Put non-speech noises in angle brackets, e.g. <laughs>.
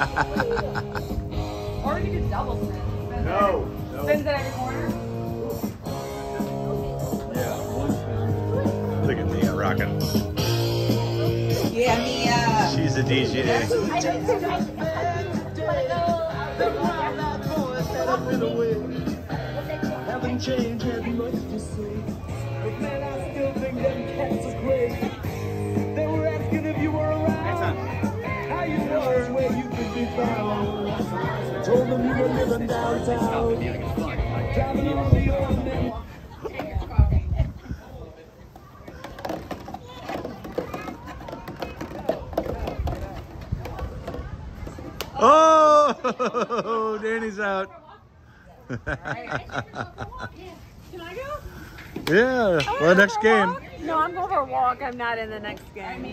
<laughs> Or we could do double spin. Spins No, no. Spins at every corner. Yeah, one spin. Look at Mia rocking. Yeah, Mia. She's a DJ. Haven't changed, where you could be found. I told them you were living downtown. Driving on the old man. Oh, <laughs> Danny's out. Can I go? yeah. Well, next game. No, I'm going for a walk. I'm not in the next game.